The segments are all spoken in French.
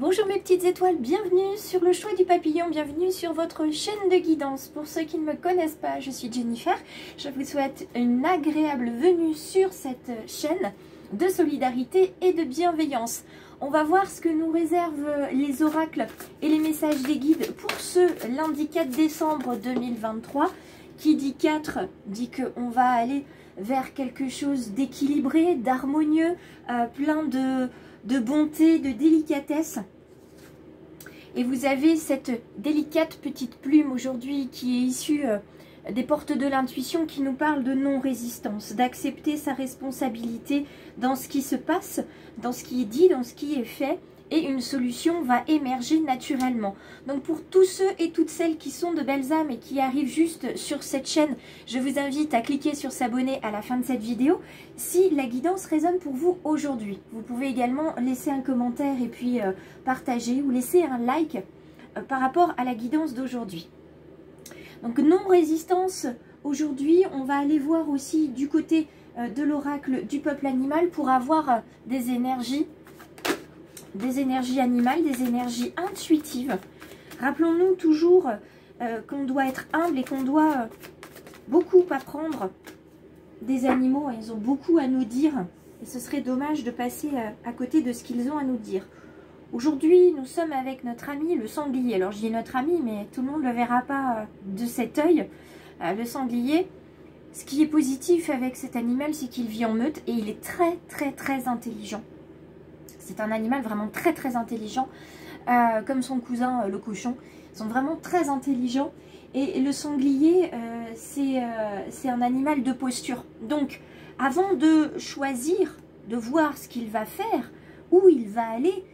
Bonjour mes petites étoiles, bienvenue sur le choix du papillon, bienvenue sur votre chaîne de guidance. Pour ceux qui ne me connaissent pas, je suis Jennifer. Je vous souhaite une agréable venue sur cette chaîne de solidarité et de bienveillance. On va voir ce que nous réservent les oracles et les messages des guides pour ce lundi 4 décembre 2023. Qui dit 4 dit qu'on va aller vers quelque chose d'équilibré, d'harmonieux, euh, plein de bonté, de délicatesse. Et vous avez cette délicate petite plume aujourd'hui qui est issue euh, des portes de l'intuition qui nous parle de non-résistance, d'accepter sa responsabilité dans ce qui se passe, dans ce qui est dit, dans ce qui est fait, et une solution va émerger naturellement. Donc pour tous ceux et toutes celles qui sont de belles âmes et qui arrivent juste sur cette chaîne, je vous invite à cliquer sur s'abonner à la fin de cette vidéo si la guidance résonne pour vous aujourd'hui. Vous pouvez également laisser un commentaire et puis euh, partager ou laisser un like euh, par rapport à la guidance d'aujourd'hui. Donc non-résistance, aujourd'hui on va aller voir aussi du côté euh, de l'oracle du peuple animal pour avoir des énergies des énergies animales, des énergies intuitives. Rappelons-nous toujours euh, qu'on doit être humble et qu'on doit euh, beaucoup apprendre des animaux. Ils ont beaucoup à nous dire et ce serait dommage de passer euh, à côté de ce qu'ils ont à nous dire. Aujourd'hui, nous sommes avec notre ami le sanglier. Alors, je dis notre ami, mais tout le monde ne le verra pas de cet œil. le sanglier, ce qui est positif avec cet animal, c'est qu'il vit en meute et il est très, très, très intelligent. C'est un animal vraiment très très intelligent, euh, comme son cousin euh, le cochon. Ils sont vraiment très intelligents. Et le sanglier, euh, c'est un animal de posture. Donc, avant de choisir, de voir ce qu'il va faire, où il va aller,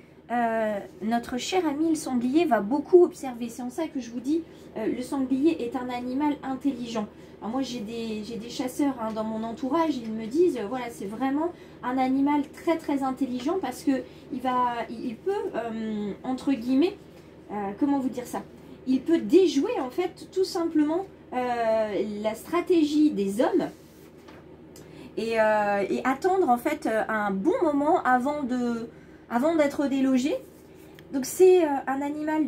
notre cher ami le sanglier va beaucoup observer. C'est en ça que je vous dis, le sanglier est un animal intelligent moi, j'ai des, chasseurs hein, dans mon entourage, ils me disent, euh, voilà, c'est vraiment un animal très très intelligent parce que il, peut, euh, entre guillemets, euh, comment vous dire ça? Il peut déjouer en fait tout simplement la stratégie des hommes et, attendre en fait un bon moment avant de avant d'être délogé. Donc c'est un animal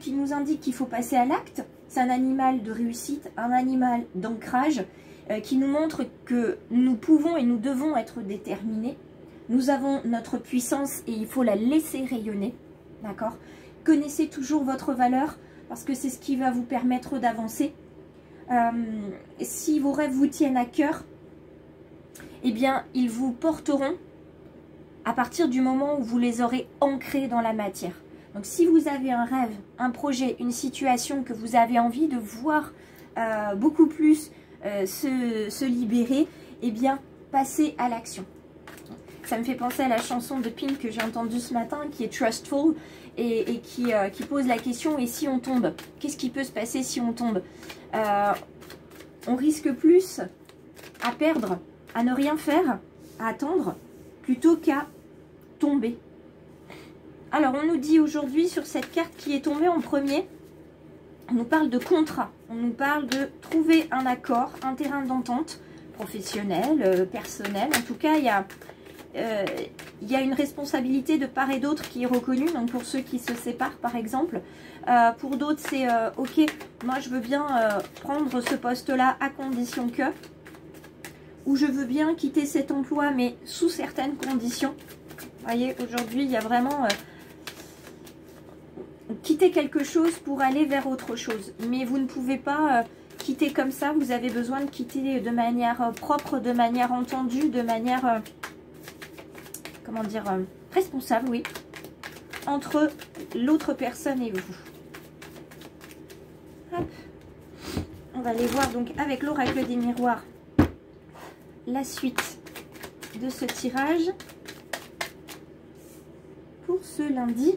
qui nous indique qu'il faut passer à l'acte c'est un animal de réussite, un animal d'ancrage euh, qui nous montre que nous pouvons et nous devons être déterminés. Nous avons notre puissance et il faut la laisser rayonner. D'accord? Connaissez toujours votre valeur parce que c'est ce qui va vous permettre d'avancer. Euh, si vos rêves vous tiennent à cœur, eh bien, ils vous porteront à partir du moment où vous les aurez ancrés dans la matière. Donc si vous avez un rêve, un projet, une situation que vous avez envie de voir euh, beaucoup plus euh, se, libérer, eh bien passez à l'action. Ça me fait penser à la chanson de Pink que j'ai entendue ce matin qui est Trustful et, euh, qui, pose la question et si on tombe? Qu'est-ce qui peut se passer si on tombe? On risque plus à perdre, à ne rien faire, à attendre, plutôt qu'à Alors, on nous dit aujourd'hui sur cette carte qui est tombée en premier, on nous parle de contrat. On nous parle de trouver un accord, un terrain d'entente professionnel, euh, personnel. En tout cas, il y, a, euh, il y a une responsabilité de part et d'autre qui est reconnue. Donc, pour ceux qui se séparent, par exemple. Euh, pour d'autres, c'est OK, moi, je veux bien prendre ce poste-là à condition que... Ou je veux bien quitter cet emploi, mais sous certaines conditions. Vous voyez, aujourd'hui, il y a vraiment quitter quelque chose pour aller vers autre chose. Mais vous ne pouvez pas euh, quitter comme ça. Vous avez besoin de quitter de manière euh, propre, de manière entendue, de manière, euh, comment dire, responsable, oui, entre l'autre personne et vous. On va aller voir donc avec l'oracle des miroirs la suite de ce tirage ce lundi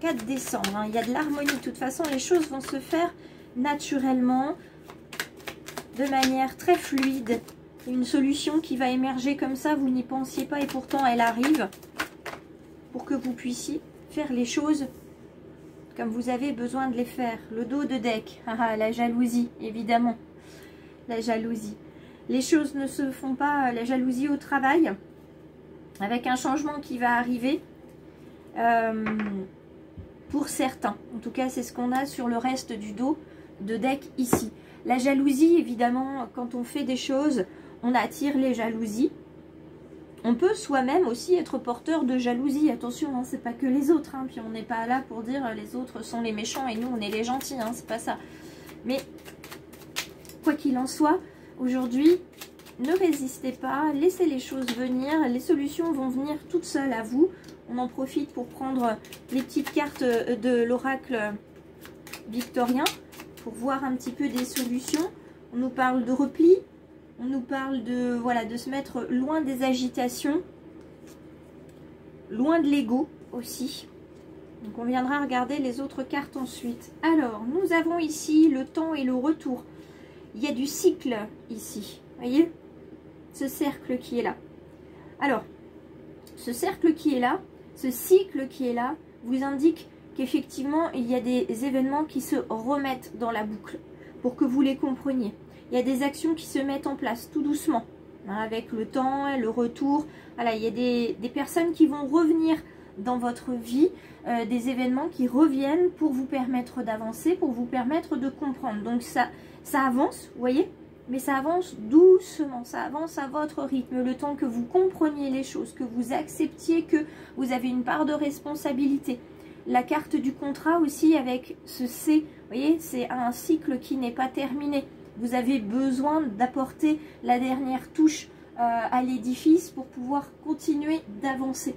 4 décembre. Hein. Il y a de l'harmonie. De toute façon, les choses vont se faire naturellement, de manière très fluide. Une solution qui va émerger comme ça, vous n'y pensiez pas et pourtant elle arrive pour que vous puissiez faire les choses comme vous avez besoin de les faire. Le dos de deck, ah, la jalousie, évidemment. La jalousie. Les choses ne se font pas, la jalousie au travail, avec un changement qui va arriver, pour certains. En tout cas, c'est ce qu'on a sur le reste du dos de deck ici. La jalousie, évidemment, quand on fait des choses, on attire les jalousies. On peut soi-même aussi être porteur de jalousie. Attention, hein, c'est pas que les autres. Hein. puis on n'est pas là pour dire les autres sont les méchants et nous on est les gentils. Hein, c'est pas ça. Mais quoi qu'il en soit, aujourd'hui, ne résistez pas, laissez les choses venir. Les solutions vont venir toutes seules à vous. On en profite pour prendre les petites cartes de l'oracle victorien pour voir un petit peu des solutions. On nous parle de repli, on nous parle de, voilà, de se mettre loin des agitations, loin de l'ego aussi. Donc on viendra regarder les autres cartes ensuite. Alors, nous avons ici le temps et le retour. Il y a du cycle ici, voyez? Ce cercle qui est là. Alors, ce cercle qui est là, ce cycle qui est là vous indique qu'effectivement, il y a des événements qui se remettent dans la boucle pour que vous les compreniez. Il y a des actions qui se mettent en place tout doucement, hein, avec le temps, le retour. Voilà, il y a des, personnes qui vont revenir dans votre vie, euh, des événements qui reviennent pour vous permettre d'avancer, pour vous permettre de comprendre. Donc ça, ça avance, vous voyez? Mais ça avance doucement, ça avance à votre rythme, le temps que vous compreniez les choses, que vous acceptiez que vous avez une part de responsabilité. La carte du contrat aussi avec ce C, vous voyez, c'est un cycle qui n'est pas terminé. Vous avez besoin d'apporter la dernière touche euh, à l'édifice pour pouvoir continuer d'avancer.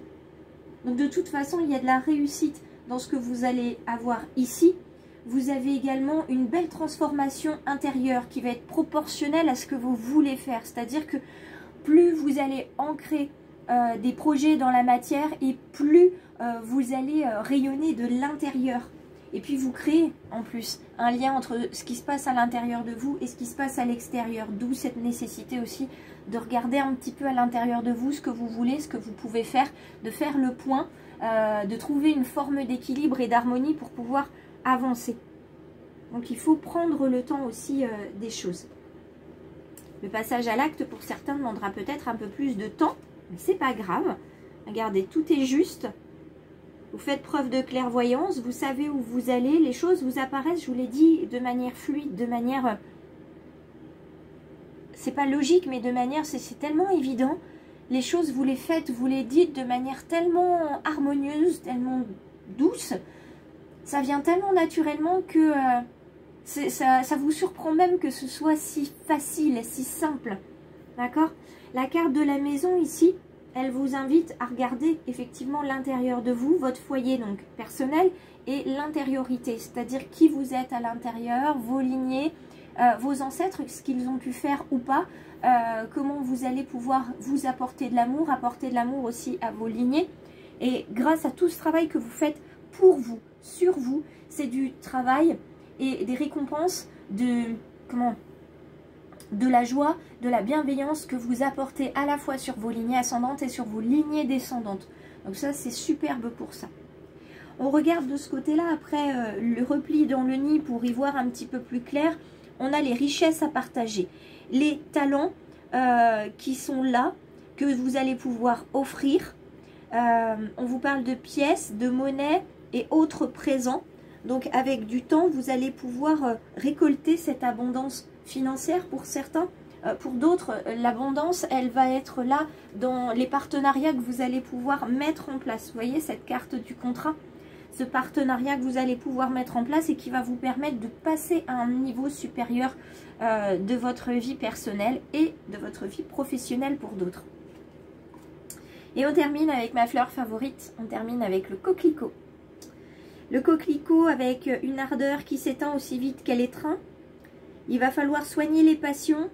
Donc de toute façon, il y a de la réussite dans ce que vous allez avoir ici, vous avez également une belle transformation intérieure qui va être proportionnelle à ce que vous voulez faire. C'est-à-dire que plus vous allez ancrer euh, des projets dans la matière et plus euh, vous allez euh, rayonner de l'intérieur. Et puis vous créez en plus un lien entre ce qui se passe à l'intérieur de vous et ce qui se passe à l'extérieur. D'où cette nécessité aussi de regarder un petit peu à l'intérieur de vous ce que vous voulez, ce que vous pouvez faire, de faire le point, de trouver une forme d'équilibre et d'harmonie pour pouvoir avancer. Donc il faut prendre le temps aussi euh, des choses. Le passage à l'acte pour certains demandera peut-être un peu plus de temps, mais c'est pas grave. Regardez, tout est juste. Vous faites preuve de clairvoyance, vous savez où vous allez, les choses vous apparaissent, je vous l'ai dit, de manière fluide, de manière... Euh, c'est pas logique, mais de manière, c'est tellement évident. Les choses, vous les faites, vous les dites de manière tellement harmonieuse, tellement douce, ça vient tellement naturellement que euh, ça, vous surprend même que ce soit si facile, si simple. D'accord? La carte de la maison ici, elle vous invite à regarder effectivement l'intérieur de vous, votre foyer donc personnel et l'intériorité, c'est-à-dire qui vous êtes à l'intérieur, vos lignées, euh, vos ancêtres, ce qu'ils ont pu faire ou pas, euh, comment vous allez pouvoir vous apporter de l'amour, apporter de l'amour aussi à vos lignées. Et grâce à tout ce travail que vous faites pour vous, sur vous. C'est du travail et des récompenses de, comment, de la joie, de la bienveillance que vous apportez à la fois sur vos lignées ascendantes et sur vos lignées descendantes. Donc ça, c'est superbe pour ça. On regarde de ce côté-là, après euh, le repli dans le nid pour y voir un petit peu plus clair, on a les richesses à partager. Les talents euh, qui sont là, que vous allez pouvoir offrir. Euh, on vous parle de pièces, de monnaie, et autres présents. Donc avec du temps, vous allez pouvoir euh, récolter cette abondance financière pour certains. Euh, pour d'autres, euh, l'abondance, elle va être là dans les partenariats que vous allez pouvoir mettre en place. Vous voyez cette carte du contrat? Ce partenariat que vous allez pouvoir mettre en place et qui va vous permettre de passer à un niveau supérieur de votre vie personnelle et de votre vie professionnelle pour d'autres. Et on termine avec ma fleur favorite, on termine avec le coquelicot. Le coquelicot avec une ardeur qui s'étend aussi vite qu'elle étreint. Il va falloir soigner les passions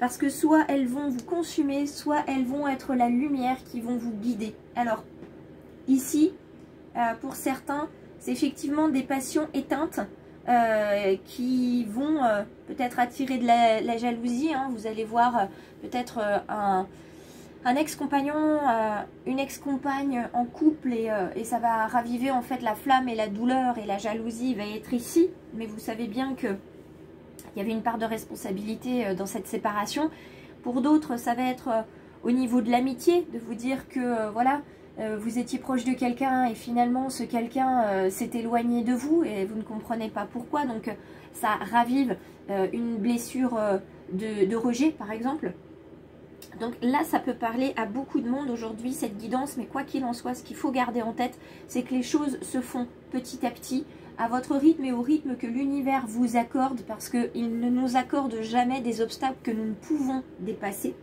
parce que soit elles vont vous consumer, soit elles vont être la lumière qui vont vous guider. Alors, ici, euh, pour certains, c'est effectivement des passions éteintes euh, qui vont euh, peut-être attirer de la, jalousie. Hein. Vous allez voir peut-être un un ex-compagnon, euh, une ex-compagne en couple euh, et, ça va raviver en fait la flamme et la douleur et la jalousie va être ici. Mais vous savez bien que il y avait une part de responsabilité euh, dans cette séparation. Pour d'autres, ça va être au niveau de l'amitié, de vous dire que voilà, vous étiez proche de quelqu'un et finalement ce quelqu'un s'est éloigné de vous et vous ne comprenez pas pourquoi. Donc ça ravive une blessure de, rejet par exemple. Donc là, ça peut parler à beaucoup de monde aujourd'hui, cette guidance, mais quoi qu'il en soit, ce qu'il faut garder en tête, c'est que les choses se font petit à petit, à votre rythme et au rythme que l'univers vous accorde, parce qu'il ne nous accorde jamais des obstacles que nous ne pouvons dépasser.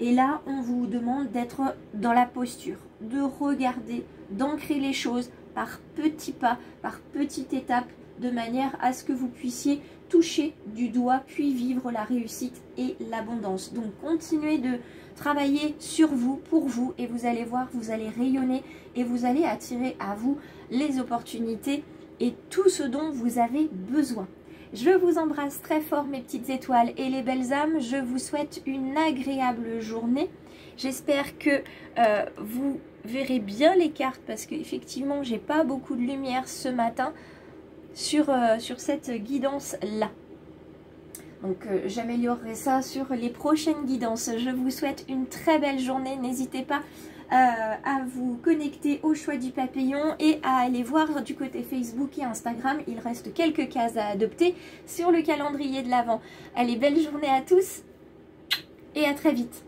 Et là, on vous demande d'être dans la posture, de regarder, d'ancrer les choses par petits pas, par petites étapes, de manière à ce que vous puissiez toucher du doigt, puis vivre la réussite et l'abondance. Donc continuez de travailler sur vous, pour vous, et vous allez voir, vous allez rayonner et vous allez attirer à vous les opportunités et tout ce dont vous avez besoin. Je vous embrasse très fort mes petites étoiles et les belles âmes. Je vous souhaite une agréable journée. J'espère que euh, vous verrez bien les cartes parce qu'effectivement j'ai pas beaucoup de lumière ce matin sur, euh, sur cette guidance là. Donc euh, j'améliorerai ça sur les prochaines guidances. Je vous souhaite une très belle journée. N'hésitez pas euh, à vous connecter au choix du papillon et à aller voir du côté Facebook et Instagram. Il reste quelques cases à adopter sur le calendrier de l'Avent. Allez, belle journée à tous et à très vite